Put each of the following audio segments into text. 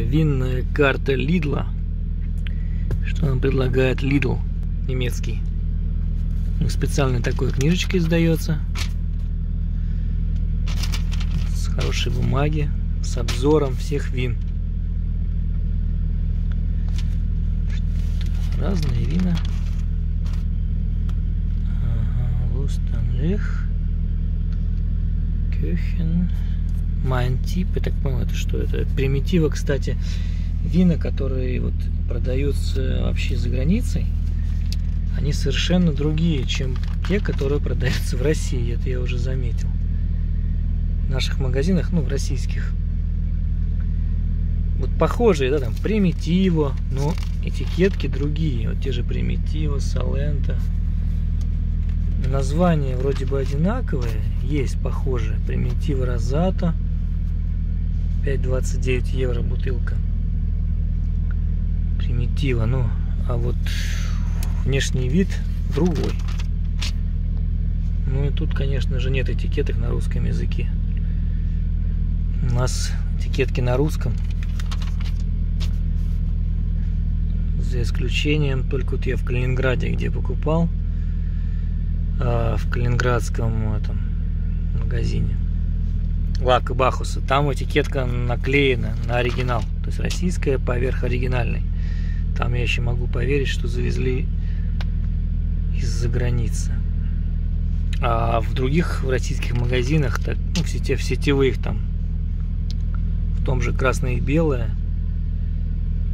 винная карта Лидла. Что нам предлагает Лидл немецкий. Ну, специальной такой книжечкой издается. С хорошей бумаги, с обзором всех вин. Разные вина. Ага. Кёхен. Майн тип. Я так понял, это что? Это примитива, кстати, вина, которые вот продаются вообще за границей, они совершенно другие, чем те, которые продаются в России. Это я уже заметил. В наших магазинах, ну, в российских. Вот похожие, да, там, Примитиво, но этикетки другие. Вот те же Примитиво, Салента. Названия вроде бы одинаковые, есть похожие. Примитиво Розата. 5,29 евро бутылка. Примитива, ну, а вот внешний вид другой. Ну и тут, конечно же, нет этикеток на русском языке. У нас этикетки на русском. За исключением только вот я в Калининграде, где покупал, а в калининградском этом магазине Лака Бахуса. Там этикетка наклеена на оригинал. То есть российская поверх оригинальной. Там я еще могу поверить, что завезли из-за границы. А в других в российских магазинах, так, ну, в, сети, в сетевых там, в том же красное и белое,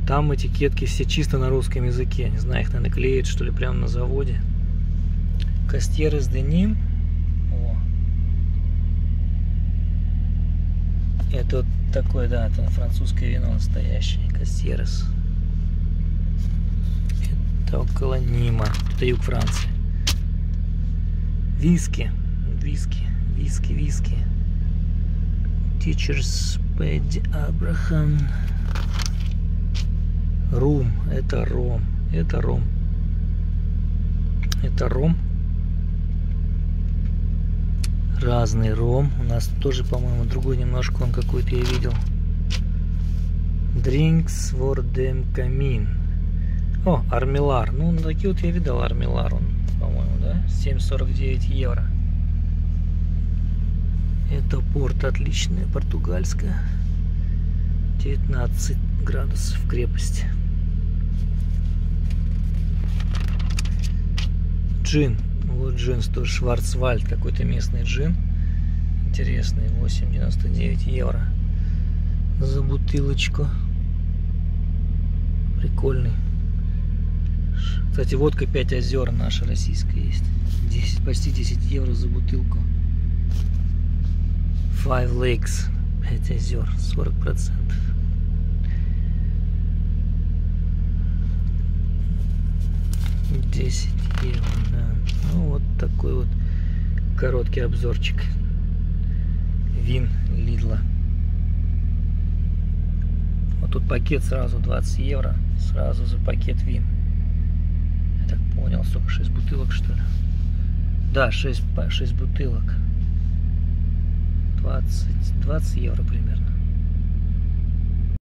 там этикетки все чисто на русском языке. Не знаю, их наверное клеят, что ли, прямо на заводе. Кастьер из Деним. Это вот такое, да, это французское вино настоящее, Кастьерес. Это около Нима, это юг Франции. Виски, виски, виски, виски. Teachers Пэдди Абрахам. Рум, это ром, это ром. Это ром разный ром. У нас тоже, по-моему, другой немножко он какой-то я видел. Drinks for them камин. О, армилар. Ну, такие вот я видел армилар, он, по-моему, да? 7,49 евро. Это порт отличная, португальская. 19 градусов крепости. Джин вот джин тоже Шварцвальд, какой-то местный джин. Интересный, 8,99 евро за бутылочку. Прикольный. Кстати, водка 5 озер наша российская есть. 10, почти 10 евро за бутылку. Five Lakes. 5 озер, 40 процентов. Десять евро, да. Ну, вот такой вот короткий обзорчик вин Лидла. Вот тут пакет сразу 20 евро, сразу за пакет вин. Я так понял, сколько, 6 бутылок что ли? Да, 6, 6 бутылок. 20, 20 евро примерно.